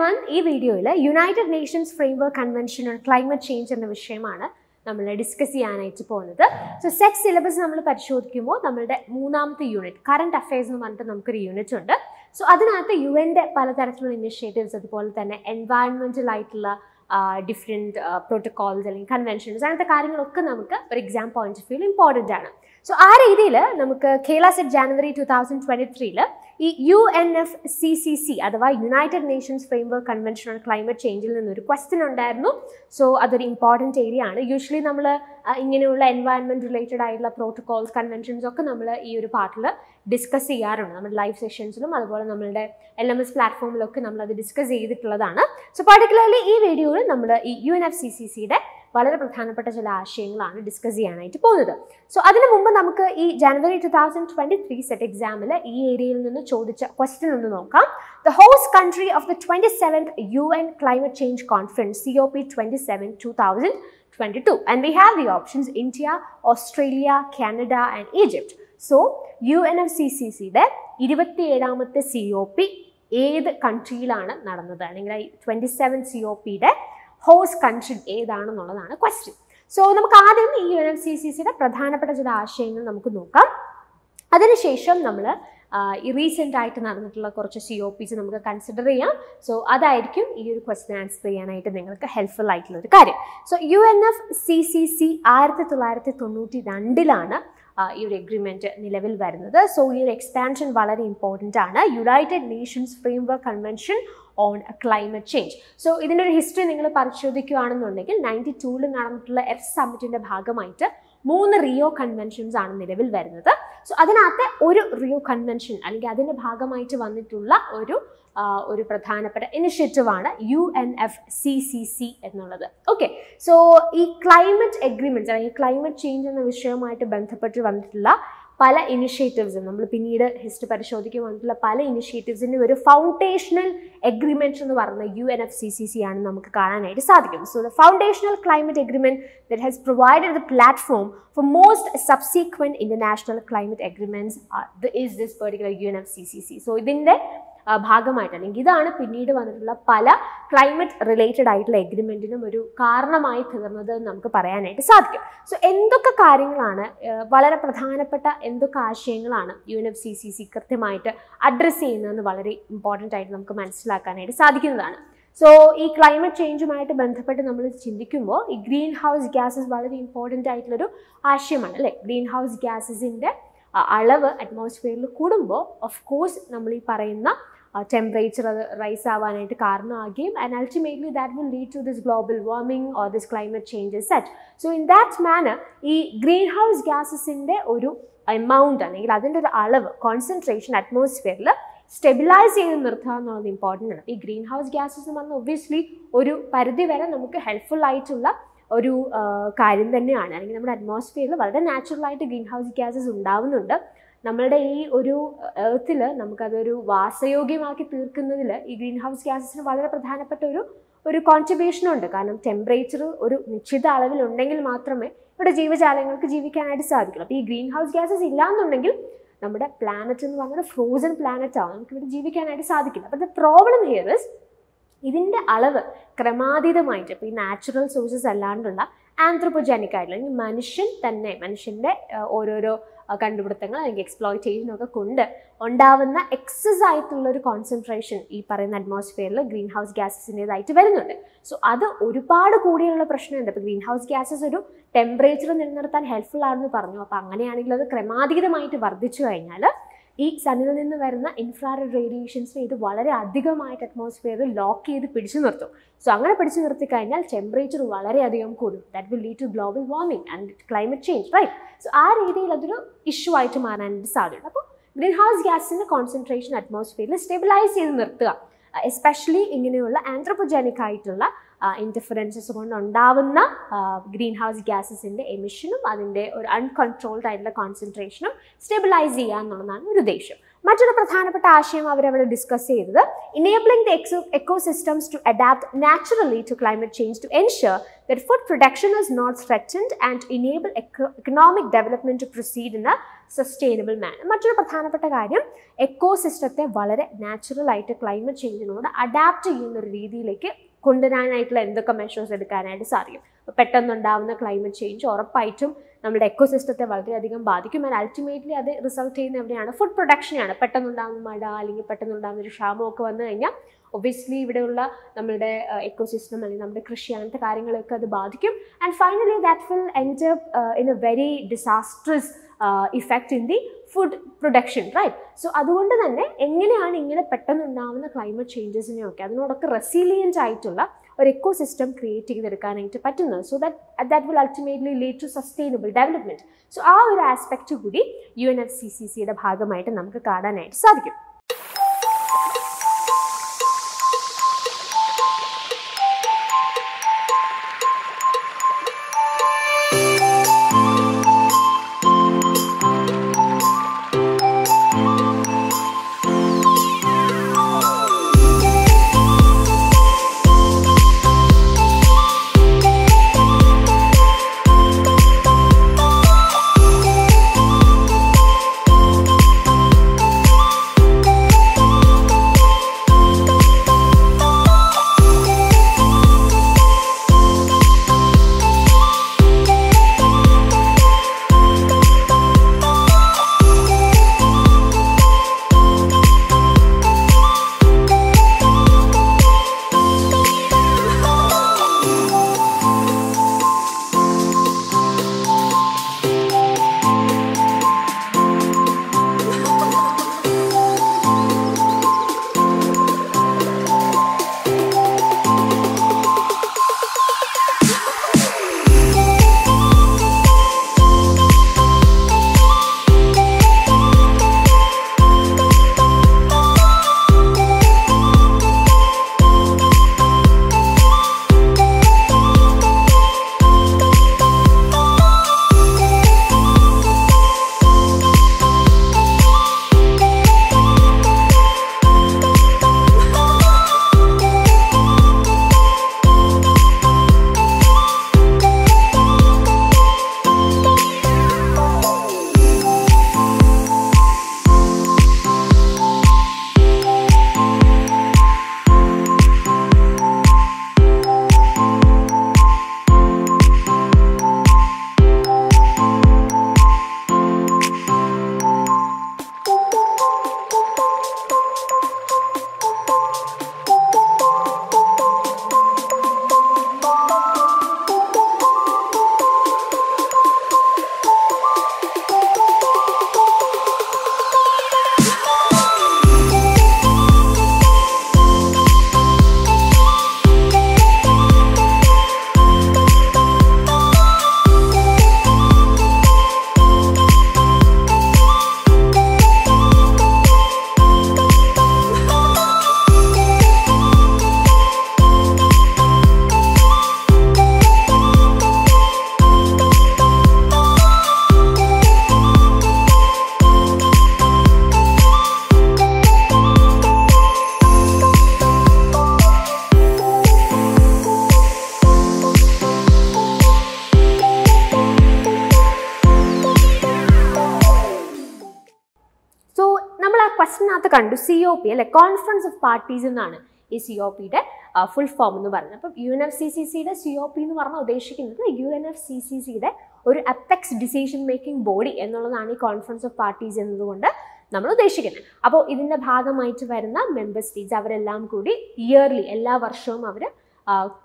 One ഈ വീഡിയോയിൽ united nations framework convention on climate change എന്ന വിഷയമാണ് നമ്മൾ ഡിസ്കസ് ചെയ്യാനായിട്ട് പോകുന്നത്. സോ സെക്സ് സിലബസ് നമ്മൾ പരിശോധിക്കുമ്പോൾ നമ്മളുടെ മൂന്നാമത്തെ യൂണിറ്റ് കറണ്ട് അഫയേഴ്സ് എന്ന് പറഞ്ഞിട്ട് നമുക്കൊരു യൂണിറ്റ് ഉണ്ട്. സോ അതിനകത്ത് യു എന്റെ പലതരത്തിലുള്ള ഇനിഷ്യേറ്റീവ്സ് അതുപോലെ തന്നെ എൻവയൺമെന്റൽ ആയിട്ടുള്ള ഡിഫറെന്റ് പ്രോട്ടോകോൾസ് അല്ലെങ്കിൽ കൺവെൻഷൻസ് അങ്ങനത്തെ കാര്യങ്ങളൊക്കെ നമുക്ക് ഒരു exam point of view important ആണ്. സോ ആ രീതിയിൽ നമുക്ക് Kerala SET January two thousand twenty ത്രീയിൽ ഈ U N F C C C അഥവാ united nations framework convention on climate ചേഞ്ചിൽ നിന്നൊരു ക്വസ്റ്റ്യൻ ഉണ്ടായിരുന്നു. സോ അതൊരു ഇമ്പോർട്ടന്റ് ഏരിയ ആണ്. യൂഷ്വലി നമ്മൾ ഇങ്ങനെയുള്ള എൻവയൺമെന്റ് റിലേറ്റഡ് ആയിട്ടുള്ള പ്രോട്ടോകോൾസ് കൺവെൻഷൻസ് ഒക്കെ നമ്മൾ ഈ ഒരു പാർട്ടിൽ ഡിസ്കസ് ചെയ്യാറുണ്ട്. നമ്മുടെ ലൈവ് സെഷൻസിലും അതുപോലെ നമ്മളുടെ എൽ എം എസ് പ്ലാറ്റ്ഫോമിലൊക്കെ നമ്മളത് ഡിസ്കസ് ചെയ്തിട്ടുള്ളതാണ്. സോ പർട്ടിക്കുലർലി ഈ വീഡിയോയിൽ നമ്മൾ ഈ U N F C C സിയുടെ വളരെ പ്രധാനപ്പെട്ട ചില ആശയങ്ങളാണ് ഡിസ്കസ് ചെയ്യാനായിട്ട് പോകുന്നത്. സോ അതിനു മുമ്പ് നമുക്ക് ഈ ജനുവരി two thousand twenty three SET എക്സാമിൽ ഈ ഏരിയയിൽ നിന്ന് ചോദിച്ച ക്വസ്റ്റ്യൻ ഒന്ന് നോക്കാം. The host country of the twenty seventh U N climate change conference C O P twenty seven two thousand twenty two and we have the options India Australia Canada and Egypt so U N F C C സിയുടെ ഇരുപത്തിയേഴാമത്തെ C O P ഏത് കൺട്രിയിലാണ് നടന്നത്? അല്ലെങ്കിൽ twenty seven C O പിയുടെ host country ഏതാണെന്നുള്ളതാണ് question so നമുക്ക് ആദ്യം ഈ യു എൻ സി സി സിയുടെ പ്രധാനപ്പെട്ട ചില ആശയങ്ങൾ നമുക്ക് നോക്കാം. അതിനുശേഷം നമ്മൾ ഈ റീസെന്റ് ആയിട്ട് നടന്നിട്ടുള്ള കുറച്ച് സി ഒ പിസ് നമുക്ക് കൺസിഡർ ചെയ്യാം. സോ അതായിരിക്കും ഈ ഒരു ക്വസ്റ്റ്യൻ ആൻസർ ചെയ്യാനായിട്ട് നിങ്ങൾക്ക് ഹെൽപ്ഫുൾ ആയിട്ടുള്ള ഒരു കാര്യം. So U N F C C C ആയിരത്തി തൊള്ളായിരത്തി തൊണ്ണൂറ്റി രണ്ടിലാണ് ഈ ഒരു എഗ്രിമെന്റ് നിലവിൽ വരുന്നത്. സോ ഈ ഒരു എക്സ്പാൻഷൻ വളരെ ഇമ്പോർട്ടന്റ് ആണ്. United nations framework convention on climate change so ഇതിന്റെ ഒരു ഹിസ്റ്ററി നിങ്ങൾ പരിശോധിക്കുകയാണെന്നുണ്ടെങ്കിൽ നയന്റി ടൂവിൽ നടന്നിട്ടുള്ള എഫ് സമ്മിറ്റിന്റെ ഭാഗമായിട്ട് മൂന്ന് റിയോ കൺവെൻഷൻസ് ആണ് നിലവിൽ വരുന്നത്. സോ അതിനകത്തെ ഒരു റിയോ കൺവെൻഷൻ അല്ലെങ്കിൽ അതിന്റെ ഭാഗമായിട്ട് വന്നിട്ടുള്ള ഒരു ഒരു പ്രധാനപ്പെട്ട ഇനിഷ്യേറ്റീവാണ് U N F C C C എന്നുള്ളത്. ഓക്കെ സോ ഈ ക്ലൈമറ്റ് എഗ്രിമെന്റ്സ് അല്ലെങ്കിൽ ക്ലൈമറ്റ് ചേഞ്ച് എന്ന വിഷയവുമായിട്ട് ബന്ധപ്പെട്ട് വന്നിട്ടുള്ള പല ഇനിഷ്യേറ്റീവ്സും നമ്മൾ പിന്നീട് ഹിസ്റ്ററി പരിശോധിക്കാൻ വന്നിട്ടുള്ള പല ഇനിഷ്യേറ്റീവ്സിന്റെ ഒരു ഫൗണ്ടേഷണൽ എഗ്രിമെന്റ്സ് എന്ന് പറയുന്ന U N F C C C ആണ് നമുക്ക് കാണാനായിട്ട് സാധിക്കും so the foundational climate agreement that has provided the platform for most subsequent international climate agreements is this particular U N F C C C so ഇതിന്റെ ഭാഗമായിട്ട്. അല്ലെങ്കിൽ ഇതാണ് പിന്നീട് വന്നിട്ടുള്ള പല ക്ലൈമറ്റ് റിലേറ്റഡ് ആയിട്ടുള്ള എഗ്രിമെന്റിനും ഒരു കാരണമായി തീർന്നത് നമുക്ക് പറയാനായിട്ട് സാധിക്കും. സോ എന്തൊക്കെ കാര്യങ്ങളാണ് വളരെ പ്രധാനപ്പെട്ട എന്തൊക്കെ ആശയങ്ങളാണ് U N F C C C കൃത്യമായിട്ട് അഡ്രസ്സ് ചെയ്യുന്നതെന്ന് വളരെ ഇമ്പോർട്ടന്റ് ആയിട്ട് നമുക്ക് മനസ്സിലാക്കാനായിട്ട് സാധിക്കുന്നതാണ്. സോ ഈ ക്ലൈമറ്റ് ചേഞ്ചുമായിട്ട് ബന്ധപ്പെട്ട് നമ്മൾ ചിന്തിക്കുമ്പോൾ ഈ ഗ്രീൻ ഹൗസ് ഗ്യാസസ് വളരെ ഇമ്പോർട്ടന്റ് ആയിട്ടുള്ളൊരു ആശയമാണ് അല്ലേ? ഗ്രീൻ ഹൗസ് ഗ്യാസസിന്റെ അളവ് അറ്റ്മോസ്ഫിയറിൽ കൂടുമ്പോൾ ഓഫ് കോഴ്സ് നമ്മൾ ഈ പറയുന്ന ടെമ്പറേച്ചർ റൈസ് ആവാനായിട്ട് കാരണമാകുകയും and ultimately that will lead to this global warming or this climate changes set so in that manner ഈ ഗ്രീൻ ഹൗസ് ഗ്യാസസിന്റെ ഒരു എമൗണ്ട് അല്ലെങ്കിൽ അതിന്റെ ഒരു അളവ് കോൺസെൻട്രേഷൻ അറ്റ്മോസ്ഫിയറിൽ സ്റ്റെബിലൈസ് ചെയ്ത് നിർത്തുക എന്നുള്ളത് ഇമ്പോർട്ടന്റ് ആണ്. ഈ ഗ്രീൻ ഹൗസ് ഗ്യാസസ് എന്ന് പറഞ്ഞാൽ ഒബ്വിയസ്ലി ഒരു പരിധി വരെ നമുക്ക് ഹെൽപ്ഫുൾ ആയിട്ടുള്ള ഒരു കാര്യം തന്നെയാണ്. അല്ലെങ്കിൽ നമ്മുടെ അറ്റ്മോസ്ഫിയറിൽ വളരെ നാച്ചുറലായിട്ട് ഗ്രീൻ ഹൗസ് ഗ്യാസസ് ഉണ്ടാവുന്നുണ്ട്. നമ്മളുടെ ഈ ഒരു എർത്തിൽ നമുക്കതൊരു വാസയോഗ്യമാക്കി തീർക്കുന്നതിൽ ഈ ഗ്രീൻ ഹൗസ് ഗ്യാസസിന് വളരെ പ്രധാനപ്പെട്ട ഒരു ഒരു കോൺട്രിബ്യൂഷനുണ്ട് കാരണം ടെമ്പറേച്ചർ ഒരു നിശ്ചിത അളവിൽ ഉണ്ടെങ്കിൽ മാത്രമേ ഇവിടെ ജീവജാലങ്ങൾക്ക് ജീവിക്കാനായിട്ട് സാധിക്കുള്ളൂ. അപ്പോൾ ഈ ഗ്രീൻ ഹൗസ് ഗ്യാസസ് ഇല്ലാന്നുണ്ടെങ്കിൽ നമ്മുടെ പ്ലാനറ്റ് എന്ന് പറഞ്ഞാൽ ഫ്രോസൺ പ്ലാനറ്റ് ആവും നമുക്ക് ഇവിടെ ജീവിക്കാനായിട്ട് സാധിക്കില്ല. അപ്പോൾ ദ പ്രോബ്ലം ഹിയർ ഇസ് ഇതിന്റെ അളവ് ക്രമാതീതമായിട്ട് ഇപ്പോൾ ഈ നാച്ചുറൽ സോഴ്സസ് അല്ലാണ്ടുള്ള ആന്ത്രോപ്പൊജനിക് ആയിട്ടുള്ള മനുഷ്യൻ തന്നെ മനുഷ്യന്റെ ഓരോരോ കണ്ടുപിടുത്തങ്ങൾ അല്ലെങ്കിൽ എക്സ്പ്ലോയിറ്റേഷനൊക്കെ കൊണ്ട് ഉണ്ടാവുന്ന എക്സസ് ആയിട്ടുള്ള ഒരു കോൺസെൻട്രേഷൻ ഈ പറയുന്ന അറ്റ്മോസ്ഫിയറിൽ ഗ്രീൻ ഹൗസ് ഗ്യാസസിന്റെതായിട്ട് വരുന്നുണ്ട്. സോ അത് ഒരുപാട് കൂടിയുള്ള പ്രശ്നമുണ്ട്. അപ്പോൾ ഗ്രീൻ ഹൗസ് ഗ്യാസസ് ഒരു ടെമ്പറേച്ചർ നിലനിർത്താൻ ഹെൽപ്ഫുൾ ആണെന്ന് പറഞ്ഞു. അപ്പോൾ അങ്ങനെയാണെങ്കിൽ അത് ക്രമാതീതമായിട്ട് വർദ്ധിച്ചു കഴിഞ്ഞാൽ ഈ സണ്ണിൽ നിന്ന് വരുന്ന ഇൻഫ്രാറെഡ് റേഡിയേഷൻസിനെ ഇത് വളരെ അധികമായിട്ട് അറ്റ്മോസ്ഫിയറിൽ ലോക്ക് ചെയ്ത് പിടിച്ചു നിർത്തും. സോ അങ്ങനെ പിടിച്ചു നിർത്തി കഴിഞ്ഞാൽ ടെമ്പറേച്ചർ വളരെയധികം കൂടും. That will lead to global warming and climate change right so ആ രീതിയിൽ അതൊരു ഇഷ്യൂ ആയിട്ട് മാറാനായിട്ട് സാധ്യത. അപ്പോൾ ഗ്രീൻ ഹൗസ് ഗ്യാസിന്റെ കോൺസെൻട്രേഷൻ അറ്റ്മോസ്ഫിയറിൽ സ്റ്റെബിലൈസ് ചെയ്ത് നിർത്തുക. എസ്പെഷ്യലി ഇങ്ങനെയുള്ള ആന്ത്രപ്പോജനിക് ആയിട്ടുള്ള ഇന്റർഫറൻസസ് കൊണ്ടുണ്ടാവുന്ന ഗ്രീൻ ഹൗസ് ഗ്യാസസിന്റെ എമിഷനും അതിന്റെ ഒരു അൺകൺട്രോൾഡ് ആയിട്ടുള്ള കോൺസെൻട്രേഷനും സ്റ്റെബിലൈസ് ചെയ്യുക എന്നുള്ളതാണ് ഒരു ഉദ്ദേശം മറ്റൊരു പ്രധാനപ്പെട്ട ആശയം അവരവിടെ ഡിസ്കസ് ചെയ്തത് enabling the eco ecosystems to adapt naturally to climate change to ensure that food production is not threatened and enable economic development to proceed in a sustainable manner മറ്റൊരു പ്രധാനപ്പെട്ട കാര്യം എക്കോസിസ്റ്റത്തെ വളരെ നാച്ചുറലായിട്ട് ക്ലൈമറ്റ് ചേഞ്ചിനോട് അഡാപ്റ്റ് ചെയ്യുന്ന ഒരു രീതിയിലേക്ക് കൊണ്ടുവരാനായിട്ടുള്ള എന്തൊക്കെ മെഷേഴ്സ് എടുക്കാനായിട്ട് സാധിക്കും. പെട്ടെന്നുണ്ടാവുന്ന ക്ലൈമറ്റ് ചേഞ്ച് ഉറപ്പായിട്ടും നമ്മുടെ എക്കോസിസ്റ്റത്തെ വളരെയധികം ബാധിക്കും. ആൻഡ് അൾട്ടിമേറ്റ്ലി അത് റിസൾട്ട് ചെയ്യുന്ന എവിടെയാണ്? ഫുഡ് പ്രൊഡക്ഷനെയാണ് പെട്ടെന്നുണ്ടാകുന്ന മഴ അല്ലെങ്കിൽ പെട്ടെന്നുണ്ടാകുന്ന ഒരു ക്ഷാമമൊക്കെ വന്നു കഴിഞ്ഞാൽ ഒബ്വിയസ്ലി ഇവിടെയുള്ള നമ്മുടെ എക്കോസിസ്റ്റം അല്ലെങ്കിൽ നമ്മുടെ കൃഷി അങ്ങനത്തെ കാര്യങ്ങളൊക്കെ അത് ബാധിക്കും. And finally that will end in a very disastrous effect in the food production right so അതുകൊണ്ട് തന്നെ എങ്ങനെയാണ് ഇങ്ങനെ പെട്ടെന്നുണ്ടാവുന്ന ക്ലൈമറ്റ് ചേഞ്ചസിനെയൊക്കെ അതിനോടൊക്കെ റെസീലിയന്റ് ആയിട്ടുള്ള ഒരു എക്കോ സിസ്റ്റം ക്രിയേറ്റ് ചെയ്തെടുക്കാനായിട്ട് പറ്റുന്നത്. So that that will ultimately lead to sustainable development so ആ ഒരു ആസ്പെക്റ്റ് കൂടി U N F C C സിയുടെ ഭാഗമായിട്ട് നമുക്ക് കാണാനായിട്ട് സാധിക്കും. ആ ക്വസ്റ്റിനകത്ത് കണ്ടു സി ഒ പി അല്ലെ? കോൺഫറൻസ് ഓഫ് പാർട്ടീസ് എന്നാണ് ഈ സി ഒ പിയുടെ ഫുൾ ഫോം എന്ന് പറയുന്നത്. അപ്പം U N F C C സിയുടെ സി ഒ പി എന്ന് പറഞ്ഞാൽ ഉദ്ദേശിക്കുന്നത് U N F C C സിയുടെ ഒരു അപ്പെക്സ് ഡിസിഷൻ മേക്കിംഗ് ബോഡി എന്നുള്ളതാണ് ഈ കോൺഫറൻസ് ഓഫ് പാർട്ടീസ് എന്നതുകൊണ്ട് നമ്മൾ ഉദ്ദേശിക്കുന്നത്. അപ്പോൾ ഇതിന്റെ ഭാഗമായിട്ട് വരുന്ന മെമ്പർ സ്റ്റേറ്റ്സ് അവരെല്ലാം കൂടി ഇയർലി എല്ലാ വർഷവും അവർ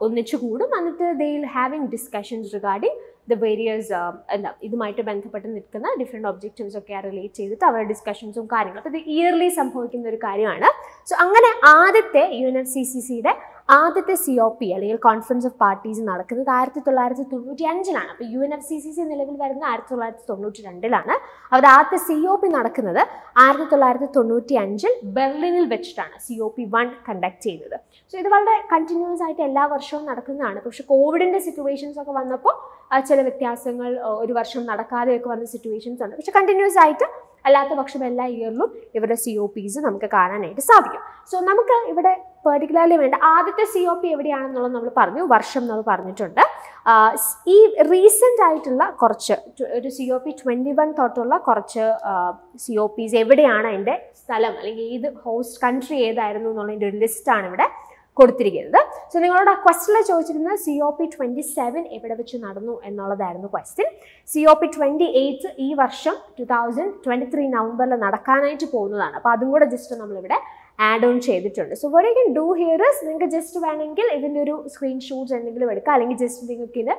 ഒന്നിച്ചു കൂടും എന്നിട്ട് they will having discussions regarding the various എന്താ ഇതുമായിട്ട് ബന്ധപ്പെട്ട് നിൽക്കുന്ന ഡിഫറെന്റ് ഒബ്ജക്റ്റീവ്സ് ഒക്കെ റിലേറ്റ് ചെയ്തിട്ട് അവരുടെ ഡിസ്കഷൻസും കാര്യങ്ങളും. അപ്പോൾ ഇത് ഇയർലി സംഭവിക്കുന്ന ഒരു കാര്യമാണ്. സോ അങ്ങനെ ആദ്യത്തെ U N F C C സിയുടെ ആദ്യത്തെ സി ഒ പി അല്ലെങ്കിൽ കോൺഫറൻസ് ഓഫ് പാർട്ടീസ് നടക്കുന്നത് ആയിരത്തി തൊള്ളായിരത്തി തൊണ്ണൂറ്റി അഞ്ചിലാണ് അപ്പോൾ U N F C C C നിലവിൽ വരുന്ന ആയിരത്തി തൊള്ളായിരത്തി തൊണ്ണൂറ്റി രണ്ടിലാണ് അവർ ആദ്യത്തെ സി ഒ പി നടക്കുന്നത് ആയിരത്തി തൊള്ളായിരത്തി തൊണ്ണൂറ്റി അഞ്ചിൽ ബെർലിനിൽ വെച്ചിട്ടാണ് C O P one conduct ചെയ്തത് സോ ഇത് വളരെ കണ്ടിന്യൂസ് ആയിട്ട് എല്ലാ വർഷവും നടക്കുന്നതാണ്. പക്ഷെ കോവിഡിന്റെ സിറ്റുവേഷൻസ് ഒക്കെ വന്നപ്പോൾ ചില വ്യത്യാസങ്ങൾ ഒരു വർഷം നടക്കാതെയൊക്കെ വന്ന സിറ്റുവേഷൻസ് ഉണ്ട്. പക്ഷെ കണ്ടിന്യൂസ് ആയിട്ട് അല്ലാത്ത പക്ഷം എല്ലാ ഇയറിലും ഇവരുടെ സി ഒ പീസ് നമുക്ക് കാണാനായിട്ട് സാധിക്കും. സോ നമുക്ക് ഇവിടെ പെർട്ടിക്കുലർലി വേണ്ട ആദ്യത്തെ സി ഒ പി എവിടെയാണെന്നുള്ളത് നമ്മൾ പറഞ്ഞു. വർഷം നമ്മൾ പറഞ്ഞിട്ടുണ്ട്. ഈ റീസെന്റ് ആയിട്ടുള്ള കുറച്ച് ഒരു C O P twenty one തൊട്ടുള്ള കുറച്ച് സി ഒ പീസ് എവിടെയാണ് അതിന്റെ സ്ഥലം? അല്ലെങ്കിൽ ഏത് ഹോസ്റ്റ് കൺട്രി ഏതായിരുന്നു എന്നുള്ളതിന്റെ ഒരു ലിസ്റ്റാണ് ഇവിടെ. കൊടുത്തിരിക്കുന്നത്. സോ നിങ്ങളോട് ആ ക്വസ്റ്റിൽ ചോദിച്ചിരുന്നത് C O P twenty seven എവിടെ വെച്ച് നടന്നു എന്നുള്ളതായിരുന്നു question C O P twenty eight ഈ വർഷം ടു തൗസൻഡ് ട്വന്റി ത്രീ നവംബറിൽ നടക്കാനായിട്ട് പോകുന്നതാണ്. അപ്പോൾ അതും കൂടെ ജസ്റ്റ് നമ്മളിവിടെ ആഡ് ഓൺ ചെയ്തിട്ടുണ്ട്. So what you can do here is നിങ്ങൾക്ക് ജസ്റ്റ് വേണമെങ്കിൽ ഇതിന്റെ ഒരു സ്ക്രീൻഷോട്ട്സ് എന്തെങ്കിലും എടുക്കാം. അല്ലെങ്കിൽ ജസ്റ്റ് നിങ്ങൾക്ക് ഇത്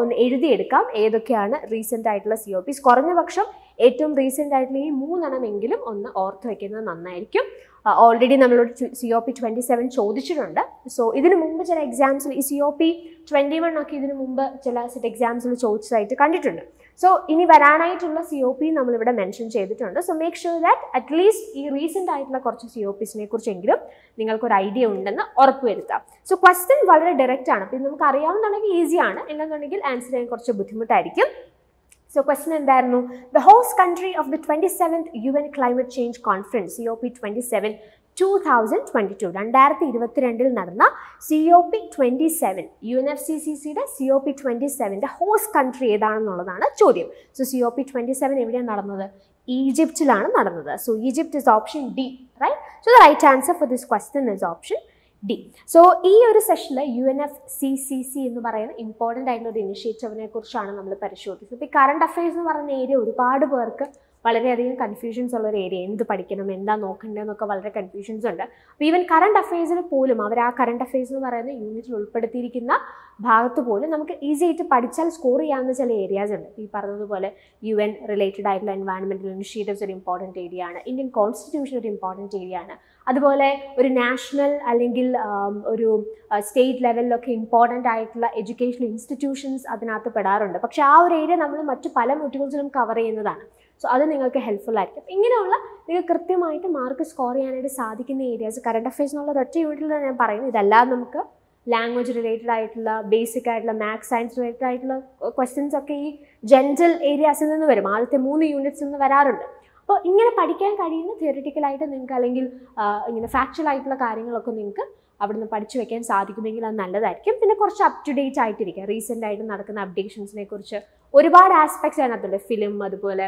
ഒന്ന് എഴുതിയെടുക്കാം. ഏതൊക്കെയാണ് റീസെന്റ് ആയിട്ടുള്ള സി ഒ പിസ് കുറഞ്ഞ പക്ഷം ഏറ്റവും റീസെന്റ് ആയിട്ടുള്ള ഈ മൂന്നെണ്ണമെങ്കിലും ഒന്ന് ഓർത്ത് വയ്ക്കുന്നത് നന്നായിരിക്കും. ഓൾറെഡി നമ്മളോട് C O P twenty seven ചോദിച്ചിട്ടുണ്ട്. സോ ഇതിനു മുമ്പ് ചില എക്സാംസിൽ ഈ C O P twenty one ഒക്കെ ഇതിനു മുമ്പ് ചില സെറ്റ് എക്സാംസിൽ ചോദിച്ചതായിട്ട് കണ്ടിട്ടുണ്ട്. സോ ഇനി വരാനായിട്ടുള്ള സി ഒ പി നമ്മളിവിടെ മെൻഷൻ ചെയ്തിട്ടുണ്ട്. So make sure that at least ഈ റീസെന്റ് ആയിട്ടുള്ള കുറച്ച് സി ഒ പിസിനെ കുറിച്ചെങ്കിലും നിങ്ങൾക്കൊരു ഐഡിയ ഉണ്ടെന്ന് ഉറപ്പുവരുത്താം. സോ ക്വസ്റ്റ്യൻ വളരെ ഡയറക്റ്റ് ആണ്. പിന്നെ നമുക്ക് അറിയാവുന്നുണ്ടെങ്കിൽ ഈസിയാണ് ഇല്ലെന്നുണ്ടെങ്കിൽ ആൻസർ ചെയ്യാൻ കുറച്ച് ബുദ്ധിമുട്ടായിരിക്കും. സോ ക്വസ്റ്റൻ എന്തായിരുന്നു? The host country of the twenty seventh U N climate change conference C O P twenty seven two thousand twenty two രണ്ടായിരത്തി ഇരുപത്തിരണ്ടിൽ നടന്ന C O P twenty seven U N F C C സിയുടെ C O P twenty സെവന്റെ host country ഏതാണെന്നുള്ളതാണ് ചോദ്യം. So C O P twenty seven എവിടെയാണ് നടന്നത്? ഈജിപ്തിലാണ് നടന്നത്. So Egypt is option D right so the right answer for this question is option D. So ഈ ഒരു സെഷനിൽ U N F C C C എന്ന് പറയുന്ന ഇമ്പോർട്ടന്റ് ആയിട്ടുള്ള ഒരു ഇനിഷ്യേറ്റീവിനെ കുറിച്ചാണ് നമ്മൾ പരിശോധിച്ചത്. ഈ കറണ്ട് അഫയേഴ്സ് എന്ന് പറയുന്ന ഏരിയ ഒരുപാട് പേർക്ക് വളരെയധികം കൺഫ്യൂഷൻസ് ഉള്ള ഒരു ഏരിയ എന്ത് പഠിക്കണം എന്താ നോക്കേണ്ടതെന്നൊക്കെ വളരെ കൺഫ്യൂഷൻസ് ഉണ്ട്. അപ്പോൾ ഈവൻ കറണ്ട് അഫയേഴ്സിൽ പോലും അവർ ആ കറണ്ട് അഫയേഴ്സ് എന്ന് പറയുന്ന യൂണിറ്റിൽ ഉൾപ്പെടുത്തിയിരിക്കുന്ന ഭാഗത്ത് പോലും നമുക്ക് ഈസി ആയിട്ട് പഠിച്ചാൽ സ്കോർ ചെയ്യാവുന്ന ചില ഏരിയാസ് ഉണ്ട്. ഈ പറഞ്ഞതുപോലെ യു എൻ റിലേറ്റഡ് ആയിട്ടുള്ള എൻവയൺമെന്റൽ ഇനിഷ്യേറ്റീവ്സ് ഒരു ഇമ്പോർട്ടന്റ് ഏരിയ ആണ്. ഇന്ത്യൻ കോൺസ്റ്റിറ്റ്യൂഷൻ ഒരു ഇമ്പോർട്ടന്റ് ഏരിയ ആണ്. അതുപോലെ ഒരു നാഷണൽ അല്ലെങ്കിൽ ഒരു സ്റ്റേറ്റ് ലെവലിലൊക്കെ ഇമ്പോർട്ടന്റ് ആയിട്ടുള്ള എഡ്യൂക്കേഷണൽ ഇൻസ്റ്റിറ്റ്യൂഷൻസ് അതിനകത്ത് പെടാറുണ്ട്. പക്ഷേ ആ ഒരു ഏരിയ നമ്മൾ മറ്റു പല മെറ്റീരിയൽസിലും കവർ ചെയ്യുന്നതാണ്. സോ അത് നിങ്ങൾക്ക് ഹെൽപ്ഫുൾ ആയിരിക്കും. ഇങ്ങനെയുള്ള നിങ്ങൾക്ക് കൃത്യമായിട്ട് മാർക്ക് സ്കോർ ചെയ്യാനായിട്ട് സാധിക്കുന്ന ഏരിയാസ് കറണ്ട് അഫയേഴ്സ് എന്നുള്ള ഒറ്റ യൂണിറ്റിൽ ഞാൻ പറയുന്നത് ഇതല്ലാതെ നമുക്ക് ലാംഗ്വേജ് റിലേറ്റഡ് ആയിട്ടുള്ള ബേസിക് ആയിട്ടുള്ള മാത്സ് സയൻസ് റിലേറ്റഡ് ആയിട്ടുള്ള ക്വസ്റ്റ്യൻസ് ഒക്കെ ഈ ജനറൽ ഏരിയാസിൽ നിന്ന് വരും. ആദ്യത്തെ മൂന്ന് യൂണിറ്റ്സിൽ നിന്ന് വരാറുണ്ട്. അപ്പോൾ ഇങ്ങനെ പഠിക്കാൻ കഴിയുന്ന തിയറിറ്റിക്കലായിട്ട് നിങ്ങൾക്ക് അല്ലെങ്കിൽ ഇങ്ങനെ ഫാക്ച്വൽ ആയിട്ടുള്ള കാര്യങ്ങളൊക്കെ നിങ്ങൾക്ക് അവിടുന്ന് പഠിച്ചു വെക്കാൻ സാധിക്കുമെങ്കിൽ അത് നല്ലതായിരിക്കും. പിന്നെ കുറച്ച് അപ് ടു ഡേറ്റ് ആയിട്ടിരിക്കുക. റീസെന്റ് ആയിട്ട് നടക്കുന്ന അപ്ഡേഷൻസിനെ കുറിച്ച് ഒരുപാട് ആസ്പെക്ട്സ് അതിനകത്തുണ്ട്. ഫിലിം അതുപോലെ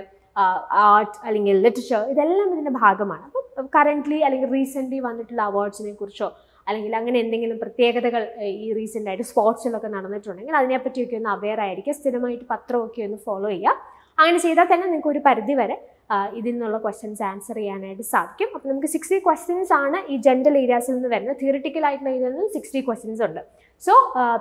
ആർട്ട് അല്ലെങ്കിൽ ലിറ്ററേച്ചർ ഇതെല്ലാം ഇതിന്റെ ഭാഗമാണ്. അപ്പം കറന്റ്ലി അല്ലെങ്കിൽ റീസെന്റ്ലി വന്നിട്ടുള്ള അവാർഡ്സിനെ കുറിച്ചോ അല്ലെങ്കിൽ അങ്ങനെ എന്തെങ്കിലും പ്രത്യേകതകൾ ഈ റീസെന്റ് ആയിട്ട് സ്പോർട്സിലൊക്കെ നടന്നിട്ടുണ്ടെങ്കിൽ അതിനെപ്പറ്റിയൊക്കെ ഒന്ന് അവെയർ ആയിരിക്കുക. സ്ഥിരമായിട്ട് പത്രമൊക്കെ ഒന്ന് ഫോളോ ചെയ്യുക. അങ്ങനെ ചെയ്താൽ തന്നെ നിങ്ങൾക്ക് ഒരു പരിധി വരെ ഇതിൽ നിന്നുള്ള ക്വസ്റ്റ്യൻസ് ആൻസർ ചെയ്യാനായിട്ട് സാധിക്കും. അപ്പോൾ നമുക്ക് സിക്സ്റ്റി ക്വസ്റ്റ്യൻസ് ആണ് ഈ ജനറൽ ഏരിയാസിൽ നിന്ന് വരുന്നത്. തിയറിറ്റിക്കൽ ആയിട്ടുള്ള ഏരിയയിൽ നിന്ന് സിക്സ്റ്റി ക്വസ്റ്റ്യൻസ് ഉണ്ട്. സോ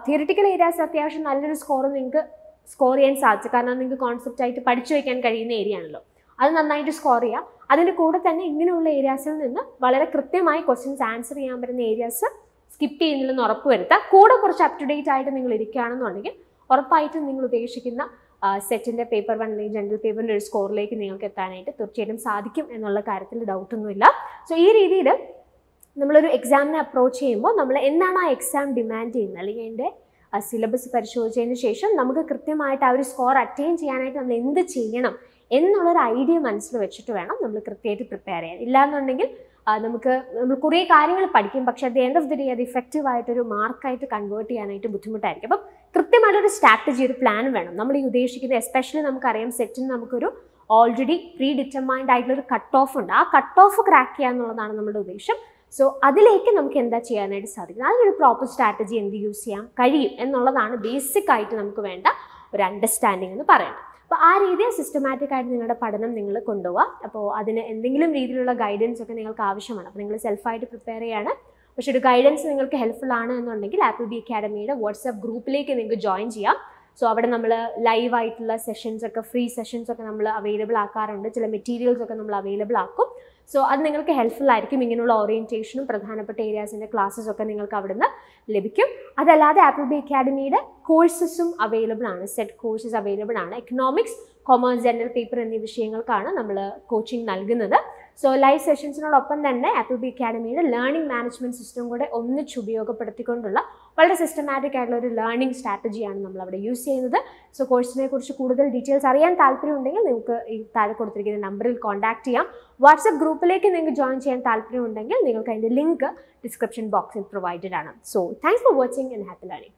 തിയറിറ്റിക്കൽ ഏരിയാസ് അത്യാവശ്യം നല്ലൊരു സ്കോർ നിങ്ങൾക്ക് സ്കോർ ചെയ്യാൻ സാധിച്ചു. കാരണം നിങ്ങൾക്ക് കോൺസെപ്റ്റ് ആയിട്ട് പഠിച്ചു വയ്ക്കാൻ കഴിയുന്ന ഏരിയ ആണല്ലോ. അത് നന്നായിട്ട് സ്കോർ ചെയ്യുക അതിന്റെ കൂടെ തന്നെ ഇങ്ങനെയുള്ള ഏരിയാസിൽ നിന്ന് വളരെ കൃത്യമായി ക്വസ്റ്റ്യൻസ് ആൻസർ ചെയ്യാൻ പറ്റുന്ന ഏരിയാസ് സ്കിപ്പ് ചെയ്യുന്നില്ലെന്ന് ഉറപ്പ് വരുത്തുക കൂടെ കുറച്ച് അപ് ടു ഡേറ്റ് ആയിട്ട് നിങ്ങൾ ഇരിക്കുകയാണെന്നുണ്ടെങ്കിൽ ഉറപ്പായിട്ടും നിങ്ങൾ ഉദ്ദേശിക്കുന്ന സെറ്റിന്റെ പേപ്പർ അല്ലെങ്കിൽ ജനറൽ പേപ്പറിന്റെ ഒരു സ്കോറിലേക്ക് നിങ്ങൾക്ക് എത്താനായിട്ട് തീർച്ചയായിട്ടും സാധിക്കും എന്നുള്ള കാര്യത്തിൽ ഡൗട്ടൊന്നുമില്ല സോ ഈ രീതിയിൽ നമ്മളൊരു എക്സാമിനെ അപ്രോച്ച് ചെയ്യുമ്പോൾ നമ്മൾ എന്താണ് ആ എക്സാം ഡിമാൻഡ് ചെയ്യുന്നത്? അല്ലെങ്കിൽ അതിന്റെ സിലബസ് പരിശോധിച്ചതിന് ശേഷം നമുക്ക് കൃത്യമായിട്ട് ആ ഒരു സ്കോർ അറ്റൈൻ ചെയ്യാനായിട്ട് നമ്മൾ എന്ത് ചെയ്യണം എന്നുള്ളൊരു ഐഡിയ മനസ്സിൽ വെച്ചിട്ട് വേണം നമ്മൾ കൃത്യമായിട്ട് പ്രിപ്പയർ ചെയ്യാൻ. ഇല്ലാന്നുണ്ടെങ്കിൽ നമുക്ക് നമ്മൾ കുറേ കാര്യങ്ങൾ പഠിക്കും പക്ഷേ at the end of the day അത് ഇഫക്റ്റീവ് ആയിട്ടൊരു മാർക്കായിട്ട് കൺവേർട്ട് ചെയ്യാനായിട്ട് ബുദ്ധിമുട്ടായിരിക്കും. അപ്പം കൃത്യമായിട്ടൊരു സ്ട്രാറ്റജി ഒരു പ്ലാൻ വേണം. നമ്മൾ ഈ ഉദ്ദേശിക്കുന്നത് എസ്പെഷ്യലി നമുക്കറിയാം സെറ്റിന് നമുക്കൊരു ഓൾറെഡി പ്രീ ഡിറ്റർമൈൻഡ് ആയിട്ടുള്ള ഒരു കട്ട് ഓഫ് ഉണ്ട്. ആ കട്ട് ഓഫ് ക്രാക്ക് ചെയ്യുക എന്നുള്ളതാണ് നമ്മുടെ ഉദ്ദേശം. സോ അതിലേക്ക് നമുക്ക് എന്താ ചെയ്യാനായിട്ട് സാധിക്കും അതിനൊരു പ്രോപ്പർ സ്ട്രാറ്റജി എന്ത് യൂസ് ചെയ്യാൻ കഴിയും എന്നുള്ളതാണ് ബേസിക് ആയിട്ട് നമുക്ക് വേണ്ട ഒരു അണ്ടർസ്റ്റാൻഡിംഗ് എന്ന് പറയുന്നത് അപ്പോൾ ആ രീതിയിൽ സിസ്റ്റമാറ്റിക് ആയിട്ട് നിങ്ങളുടെ പഠനം നിങ്ങൾ കൊണ്ടുപോകാം അപ്പോൾ അതിന് എന്തെങ്കിലും രീതിയിലുള്ള ഗൈഡൻസ് ഒക്കെ നിങ്ങൾക്ക് ആവശ്യമാണ്. അപ്പോൾ നിങ്ങൾ സെൽഫായിട്ട് പ്രിപ്പയർ ചെയ്യാണ്. പക്ഷെ ഒരു ഗൈഡൻസ് നിങ്ങൾക്ക് ഹെൽപ്ഫുൾ ആണ് എന്നുണ്ടെങ്കിൽ ആപ്പിൾ ബി അക്കാഡമിയുടെ വാട്സ്ആപ്പ് ഗ്രൂപ്പിലേക്ക് നിങ്ങൾക്ക് ജോയിൻ ചെയ്യാം. സോ അവിടെ നമ്മൾ ലൈവ് ആയിട്ടുള്ള സെഷൻസ് ഒക്കെ ഫ്രീ സെഷൻസ് ഒക്കെ നമ്മൾ അവൈലബിൾ ആക്കാറുണ്ട്. ചില മെറ്റീരിയൽസ് ഒക്കെ നമ്മൾ അവൈലബിൾ ആക്കും. സോ അത് നിങ്ങൾക്ക് ഹെൽപ്ഫുൾ ആയിരിക്കും ഇങ്ങനെയുള്ള ഓറിയന്റേഷനും പ്രധാനപ്പെട്ട ഏരിയാസിന്റെ ക്ലാസ്സസ് ഒക്കെ നിങ്ങൾക്ക് അവിടെ നിന്ന് ലഭിക്കും. അതല്ലാതെ ആപ്പിൾ ബി അക്കാഡമിയുടെ കോഴ്സസും അവൈലബിൾ ആണ്. സെറ്റ് കോഴ്സസ് അവൈലബിൾ ആണ്. എക്കണോമിക്സ് കൊമേഴ്സ് ജനറൽ പേപ്പർ എന്നീ വിഷയങ്ങൾക്കാണ് നമ്മൾ കോച്ചിങ് നൽകുന്നത്. സോ ലൈവ് സെഷൻസിനോടൊപ്പം തന്നെ ആപ്പിൾ ബി അക്കാഡമിയുടെ ലേണിംഗ് മാനേജ്മെന്റ് സിസ്റ്റം കൂടെ ഒന്നിച്ച് ഉപയോഗപ്പെടുത്തിക്കൊണ്ടുള്ള വളരെ സിസ്റ്റമാറ്റിക് ആയിട്ടുള്ള ഒരു ലേണിംഗ് സ്ട്രാറ്റജിയാണ് നമ്മൾ അവിടെ യൂസ് ചെയ്യുന്നത്. സോ കോഴ്സിനെ കുറിച്ച് കൂടുതൽ ഡീറ്റെയിൽസ് അറിയാൻ താല്പര്യമുണ്ടെങ്കിൽ നിങ്ങൾക്ക് ഈ താഴെ കൊടുത്തിരിക്കുന്ന നമ്പറിൽ കോൺടാക്ട് ചെയ്യാം. വാട്സപ്പ് ഗ്രൂപ്പിലേക്ക് നിങ്ങൾക്ക് ജോയിൻ ചെയ്യാൻ താല്പര്യമുണ്ടെങ്കിൽ നിങ്ങൾക്ക് അതിന്റെ ലിങ്ക് ഡിസ്ക്രിപ്ഷൻ ബോക്സിൽ പ്രൊവൈഡഡ് ആണ്. So thanks for watching and happy learning